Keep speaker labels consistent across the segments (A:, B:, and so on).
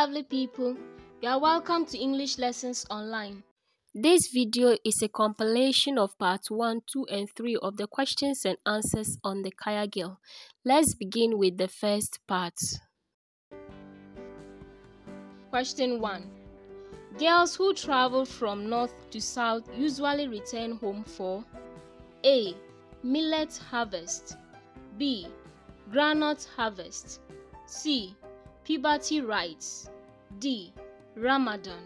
A: lovely people, you are welcome to English Lessons Online. This video is a compilation of part 1, 2 and 3 of the questions and answers on the Kaya Girl. Let's begin with the first part. Question 1. Girls who travel from north to south usually return home for A. Millet harvest B. Groundnut harvest C. Puberty rites D. Ramadan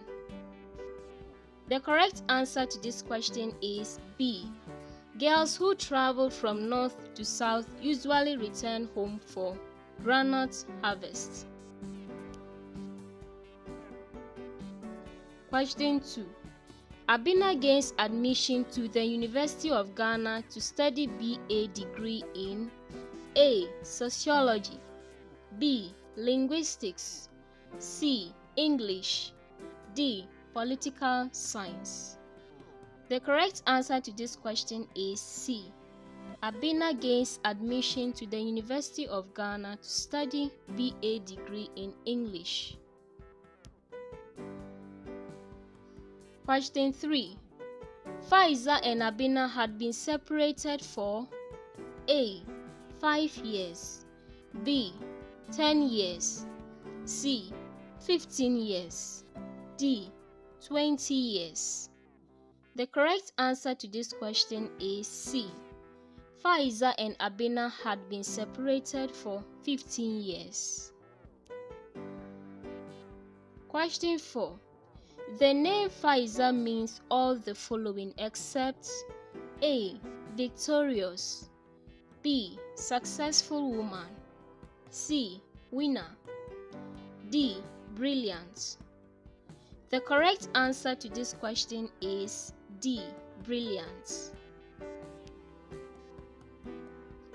A: The correct answer to this question is B. Girls who travel from north to south usually return home for groundnut harvest. Question 2. Abena gains admission to the University of Ghana to study BA degree in A. Sociology B. Linguistics C. English D. Political Science The correct answer to this question is C. Abena gains admission to the University of Ghana to study BA degree in English. Question 3. Faiza and Abina had been separated for A. 5 years B. 10 years C. 15 years D. 20 years The correct answer to this question is C. Faiza and Abena had been separated for 15 years. Question 4. The name Faiza means all the following except A. Victorious B. Successful woman C. Winner D. Brilliant The correct answer to this question is D. Brilliant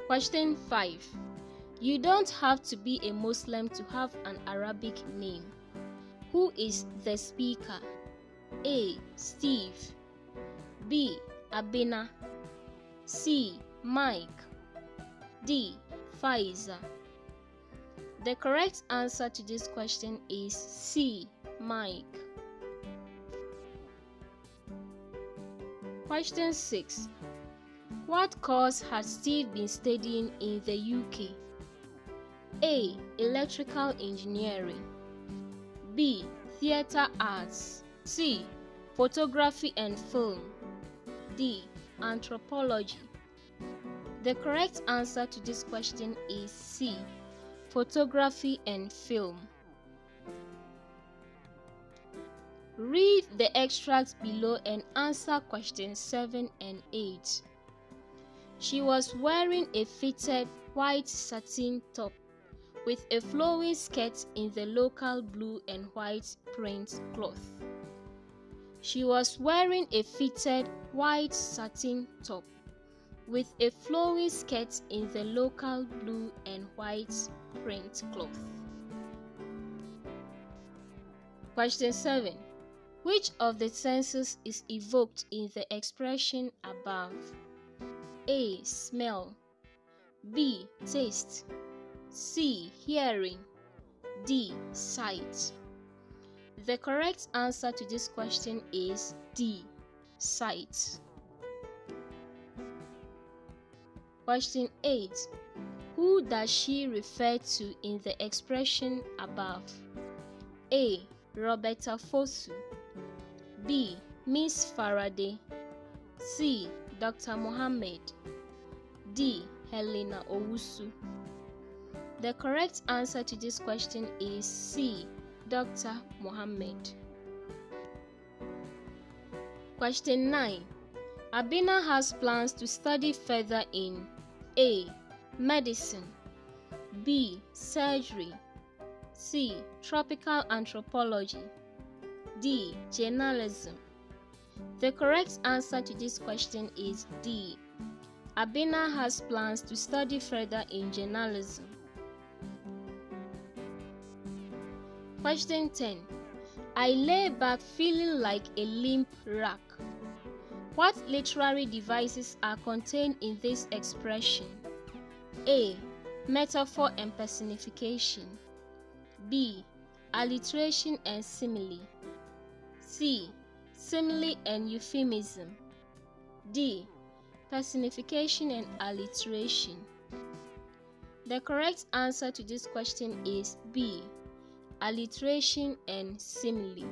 A: Question 5 You don't have to be a Muslim to have an Arabic name. Who is the speaker? A. Steve B. Abena C. Mike D. Faiza The correct answer to this question is C. Mike Question 6 What course has Steve been studying in the UK? A. Electrical Engineering B. Theatre Arts C. Photography and Film D. Anthropology The correct answer to this question is C. Photography and Film Read the extracts below and answer questions 7 and 8. She was wearing a fitted white satin top with a flowing skirt in the local blue and white print cloth. She was wearing a fitted white satin top with a flowing skirt in the local blue and white print cloth. Question 7. Which of the senses is evoked in the expression above? A. Smell B. Taste C. Hearing D. Sight The correct answer to this question is D. Sight Question 8 Who does she refer to in the expression above? A. Roberta Fosu B. Miss Faraday C. Dr. Mohammed D. Helena Owusu the correct answer to this question is C. Dr. Mohammed. Question 9. Abena has plans to study further in A. Medicine B. Surgery C. Tropical Anthropology D. Journalism The correct answer to this question is D. Abena has plans to study further in journalism. Question 10. I lay back feeling like a limp rack. What literary devices are contained in this expression? A. Metaphor and personification. B. Alliteration and simile. C. Simile and euphemism. D. Personification and alliteration. The correct answer to this question is B. Alliteration and simile.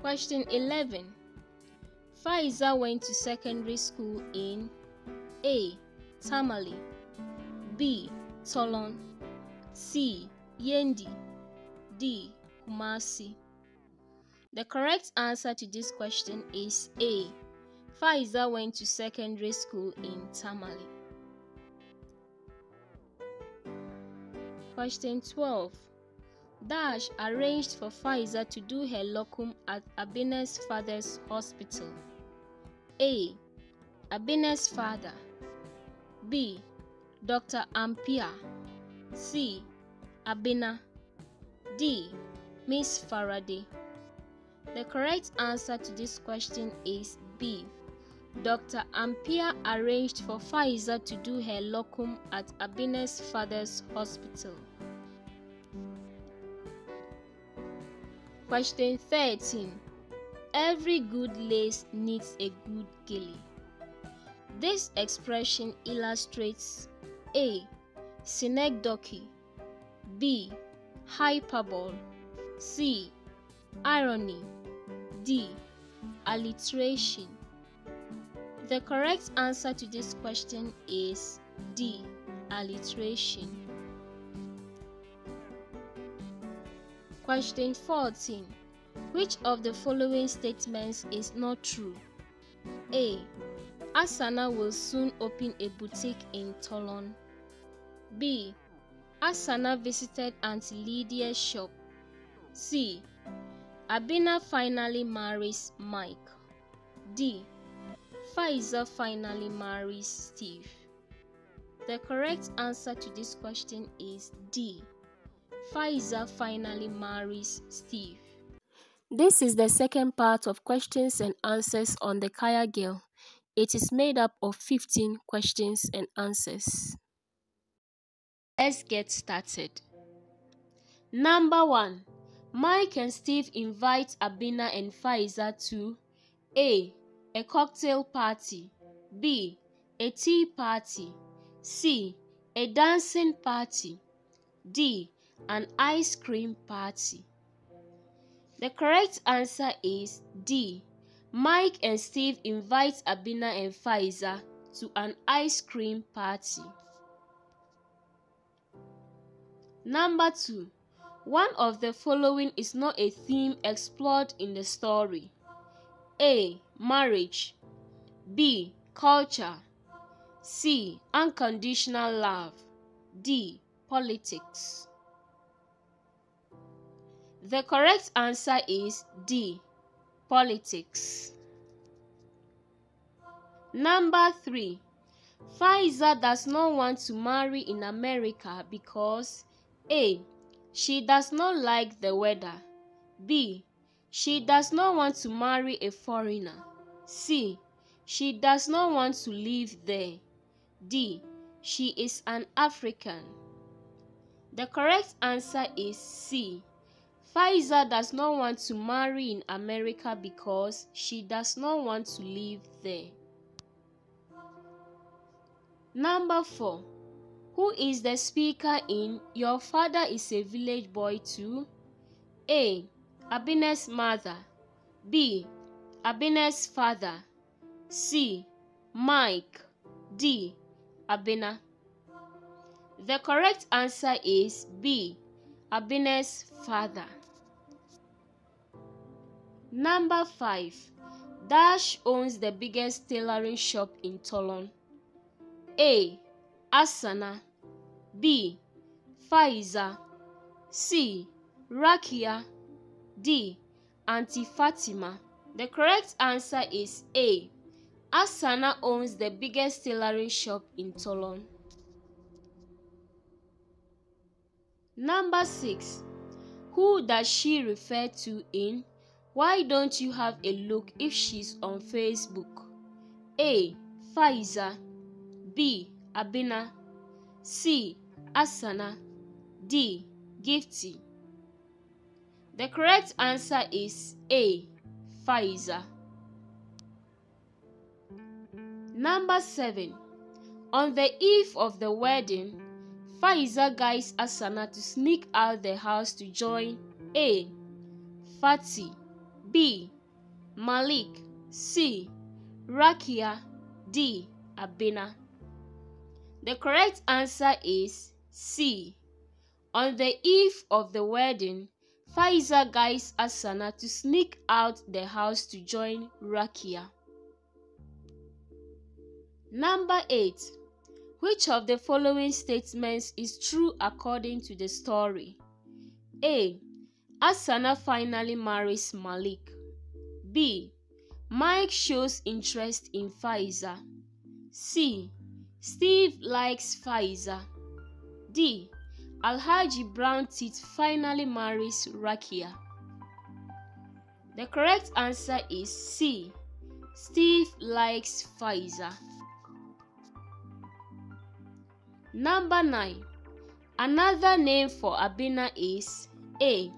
A: Question 11. Faiza went to secondary school in A. Tamale B. Tolon C. Yendi D. Kumasi The correct answer to this question is A. Faiza went to secondary school in Tamale. Question 12. Dash arranged for Faiza to do her locum at Abena's father's hospital. A. Abena's father. B. Dr. Ampia. C. Abena. D. Miss Faraday. The correct answer to this question is B. Dr. Ampia arranged for Faiza to do her locum at Abena's father's hospital. Question 13. Every good lace needs a good gilly. This expression illustrates A. Synecdoche B. Hyperbole C. Irony D. Alliteration The correct answer to this question is D. Alliteration Question 14. Which of the following statements is not true? A. Asana will soon open a boutique in Tolon. B. Asana visited Aunt Lydia's shop. C. Abena finally marries Mike. D. Faiza finally marries Steve. The correct answer to this question is D. Faiza finally marries Steve. This is the second part of questions and answers on the Kaya Girl. It is made up of 15 questions and answers. Let's get started. Number 1. Mike and Steve invite Abena and Faiza to A. A cocktail party B. A tea party C. A dancing party D an ice cream party? The correct answer is D. Mike and Steve invite Abena and Faiza to an ice cream party. Number 2. One of the following is not a theme explored in the story. A. Marriage B. Culture C. Unconditional love D. Politics the correct answer is D. Politics. Number 3. Faiza does not want to marry in America because A. She does not like the weather. B. She does not want to marry a foreigner. C. She does not want to live there. D. She is an African. The correct answer is C. Faiza does not want to marry in America because she does not want to live there. Number 4. Who is the speaker in Your Father is a Village Boy too? A. Abena's mother. B. Abena's father. C. Mike. D. Abena. The correct answer is B. Abena's father. Number 5. Dash owns the biggest tailoring shop in Tolon. A. Asana B. Faiza C. Rakia D. Auntie Fatima The correct answer is A. Asana owns the biggest tailoring shop in Tolon. Number 6. Who does she refer to in why don't you have a look if she's on Facebook? A. Faiza B. Abena C. Asana D. Gifty. The correct answer is A. Faiza. Number 7. On the eve of the wedding, Faiza guides Asana to sneak out the house to join A. Fati B. Malik C. Rakia D. Abena. The correct answer is C. On the eve of the wedding, Faiza guides Asana to sneak out the house to join Rakia. Number 8. Which of the following statements is true according to the story? A. Asana finally marries Malik. B. Mike shows interest in Faiza. C. Steve likes Faiza. D. Alhaji Brown Teeth finally marries Rakia. The correct answer is C. Steve likes Faiza. Number 9. Another name for Abena is A.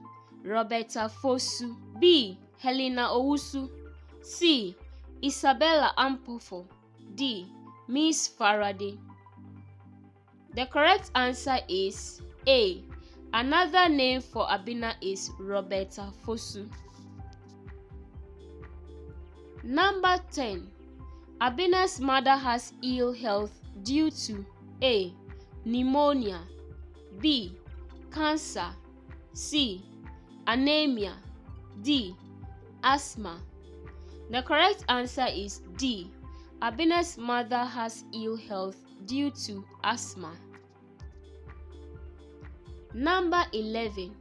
A: Roberta Fosu B. Helena Owusu C. Isabella Ampofo D. Miss Faraday The correct answer is A. Another name for Abena is Roberta Fosu. Number 10. Abena's mother has ill health due to A pneumonia B. Cancer C. Anemia D. Asthma The correct answer is D. Abena's mother has ill health due to asthma. Number 11.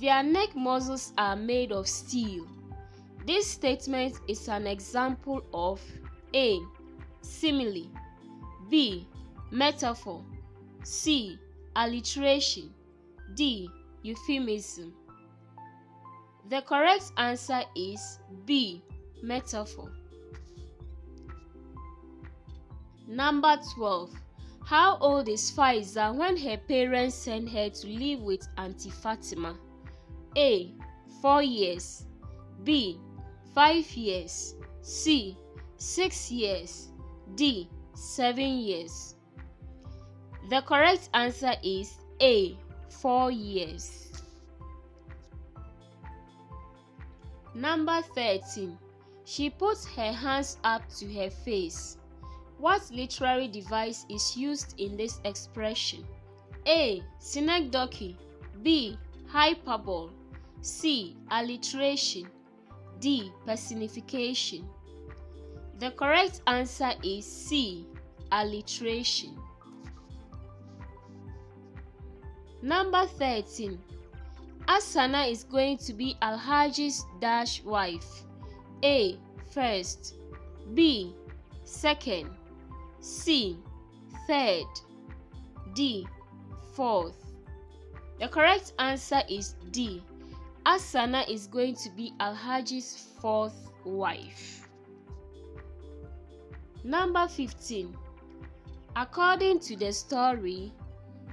A: Their neck muscles are made of steel. This statement is an example of A. Simile B. Metaphor C. Alliteration D. Euphemism The correct answer is B. Metaphor. Number 12. How old is Faiza when her parents sent her to live with Auntie Fatima? A. 4 years B. 5 years C. 6 years D. 7 years the correct answer is A. 4 years. Number 13. She puts her hands up to her face. What literary device is used in this expression? A. Synecdoche B. Hyperbole C. Alliteration D. Personification The correct answer is C. Alliteration. Number 13. Asana is going to be Alhaji's dash wife. A. First. B. Second. C. Third. D. Fourth. The correct answer is D. Asana is going to be Alhaji's fourth wife. Number 15. According to the story,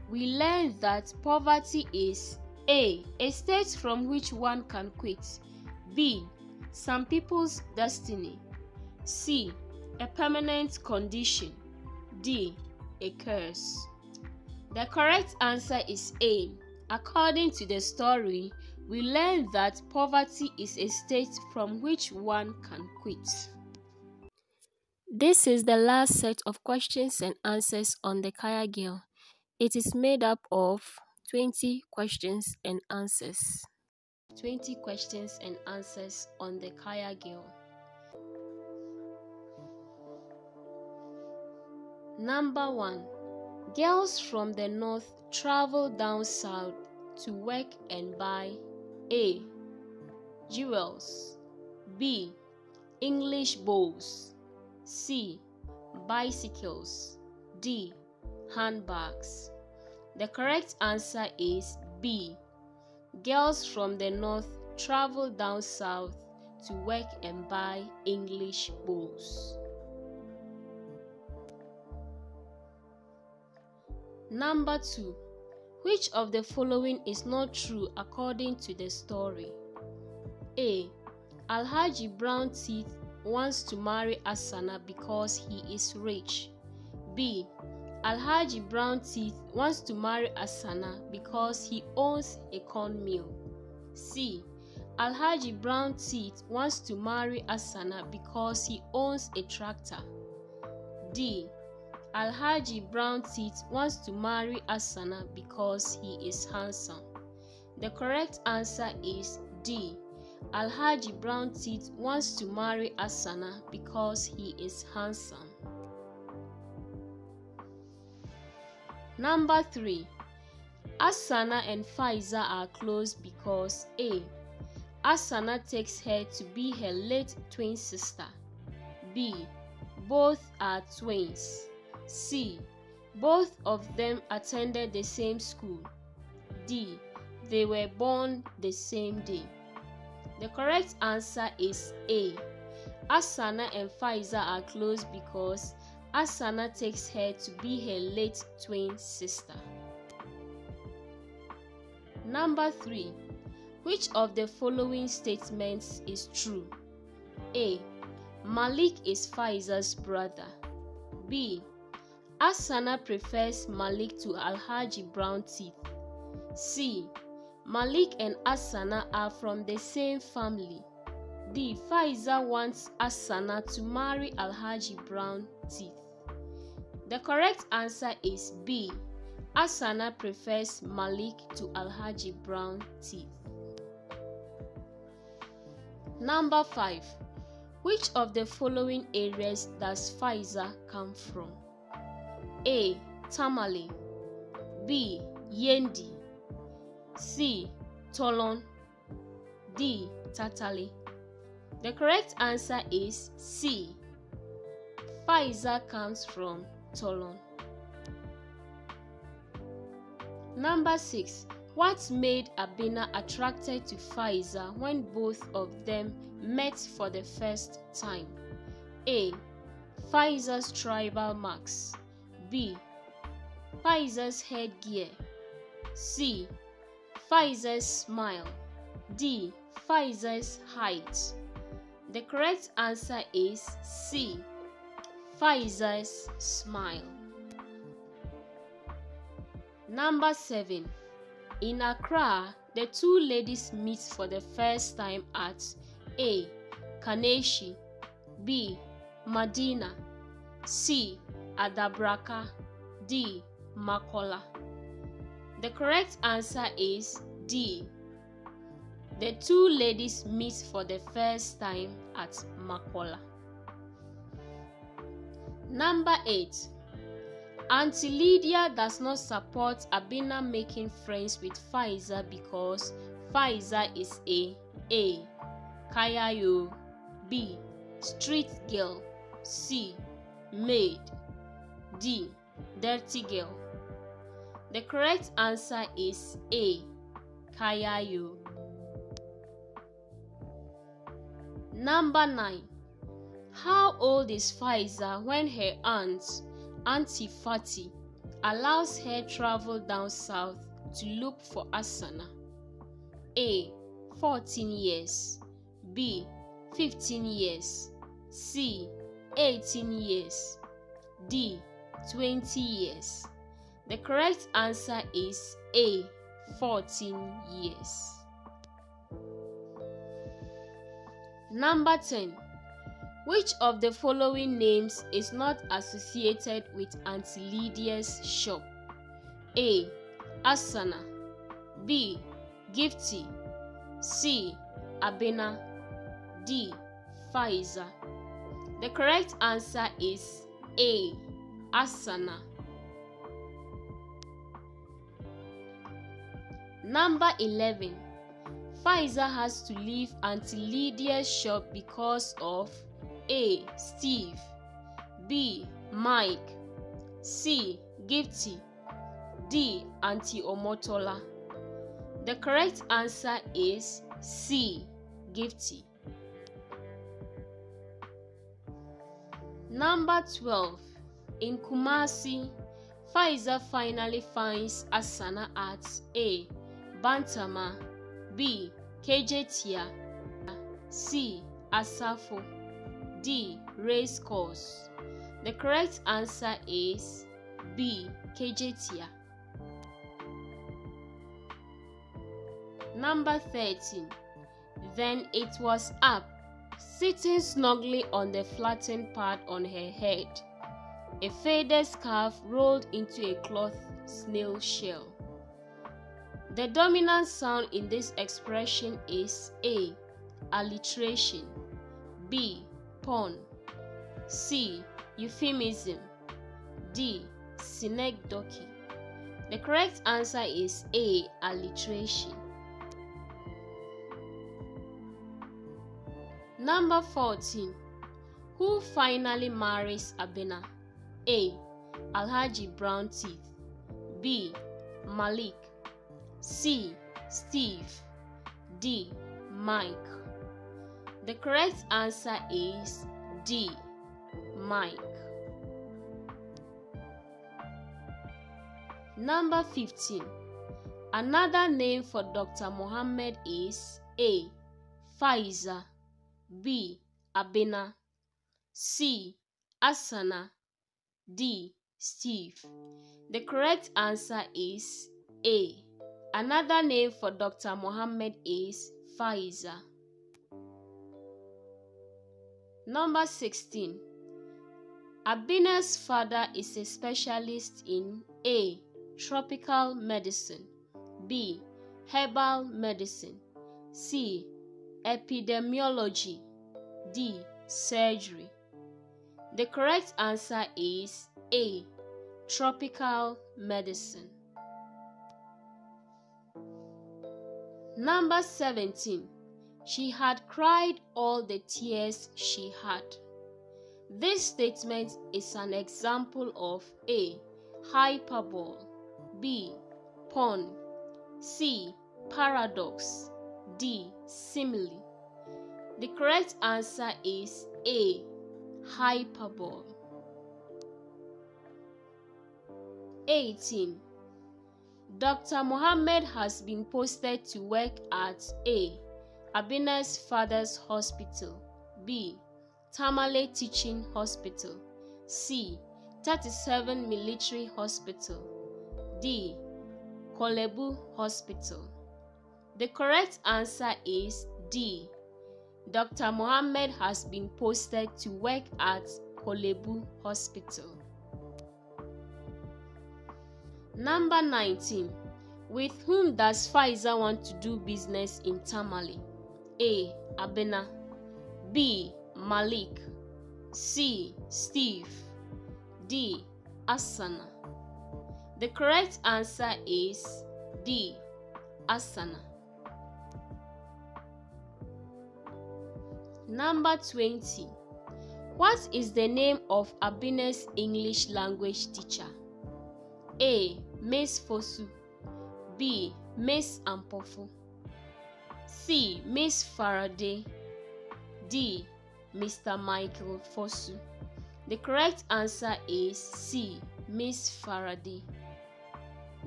A: we learn that poverty is a. a state from which one can quit, b. some people's destiny, c. a permanent condition, d. a curse. The correct answer is A. According to the story, we learn that poverty is a state from which one can quit. This is the last set of questions and answers on the Kaya Girl. It is made up of 20 questions and answers. 20 questions and answers on the Kaya Girl. Number 1. Girls from the north travel down south to work and buy A. Jewels B. English bowls C. Bicycles D handbags? The correct answer is B. Girls from the north travel down south to work and buy English bowls. Number 2. Which of the following is not true according to the story? A. Alhaji Brown Teeth wants to marry Asana because he is rich. B. Alhaji Brown Teeth wants to marry Asana because he owns a corn mill. C. Alhaji Brown Teeth wants to marry Asana because he owns a tractor. D. Alhaji Brown Teeth wants to marry Asana because he is handsome. The correct answer is D. Alhaji Brown Teeth wants to marry Asana because he is handsome. Number 3. Asana and Faiza are close because A. Asana takes her to be her late twin sister. B. Both are twins. C. Both of them attended the same school. D. They were born the same day. The correct answer is A. Asana and Faiza are close because Asana takes her to be her late twin sister. Number 3. Which of the following statements is true? A. Malik is Faiza's brother. B. Asana prefers Malik to Alhaji Brown Teeth. C. Malik and Asana are from the same family. D. Faiza wants Asana to marry Alhaji Brown Teeth. The correct answer is B. Asana prefers Malik to Alhaji Brown Teeth. Number 5. Which of the following areas does Faiza come from? A. Tamale B. Yendi C. Tolon D. Tatale The correct answer is C. Faiza comes from Tolon. Number 6. What made Abena attracted to Faiza when both of them met for the first time? A. Faiza's tribal marks. B. Faiza's headgear. C. Faiza's smile. D. Faiza's height. The correct answer is C. Faiza's smile. Number 7. In Accra, the two ladies meet for the first time at A. Kaneshie B. Madina C. Adabraka D. Makola The correct answer is D. The two ladies meet for the first time at Makola. Number 8. Auntie Lydia does not support Abena making friends with Faiza because Faiza is a A. Kayayo B. Street girl C. Maid D. Dirty girl The correct answer is A. Kayayo Number 9. How old is Faiza when her aunt Auntie Fatty allows her travel down south to look for Asana. A. 14 years B. 15 years C. 18 years D. 20 years The correct answer is A. 14 years. Number 10. Which of the following names is not associated with Auntie Lydia's shop? A. Asana B. Gifty C. Abena D. Faiza The correct answer is A. Asana Number 11 Faiza has to leave Auntie Lydia's shop because of A. Steve B. Mike C. Gifty D. Auntie Omotola The correct answer is C. Gifty Number 12 In Kumasi, Faiza finally finds Asana at A. Bantama B. Kejetia C. Asafo D. Race course The correct answer is B. Kejetia Number 13 Then it was up, sitting snugly on the flattened part on her head. A faded scarf rolled into a cloth snail shell. The dominant sound in this expression is A. Alliteration B. Pun C. Euphemism D. Synecdoche The correct answer is A. Alliteration Number 14. Who finally marries Abena? A. Alhaji Brown Teeth. B. Malik. C. Steve. D. Mike. The correct answer is D. Mike. Number 15. Another name for Dr. Mohammed is A. Faiza. B. Abena C. Asana D. Steve The correct answer is A. Another name for Dr. Mohammed is Faiza. Number 16. Abena's father is a specialist in A. Tropical medicine B. Herbal medicine C epidemiology D. Surgery The correct answer is A. Tropical medicine. Number 17. She had cried all the tears she had. This statement is an example of A. Hyperbole B. Pun C. Paradox D. Simile. The correct answer is A. Hyperbole. 18. Dr. Mohammed has been posted to work at A. Abena's father's hospital B. Tamale Teaching Hospital C. 37 Military Hospital D. Korle Bu Hospital the correct answer is D. Dr. Mohammed has been posted to work at Korle Bu Hospital. Number 19. With whom does Faiza want to do business in Tamale? A. Abena B. Malik C. Steve D. Asana The correct answer is D. Asana Number 20. What is the name of Abena's English language teacher? A. Miss Fosu B. Miss Ampofu C. Miss Faraday D. Mr. Michael Fosu The correct answer is C. Miss Faraday.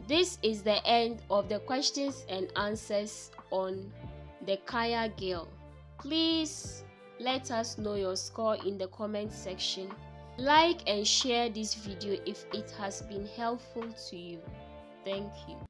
A: This is the end of the questions and answers on the Kaya Girl. Please let us know your score in the comment section like and share this video if it has been helpful to you. Thank you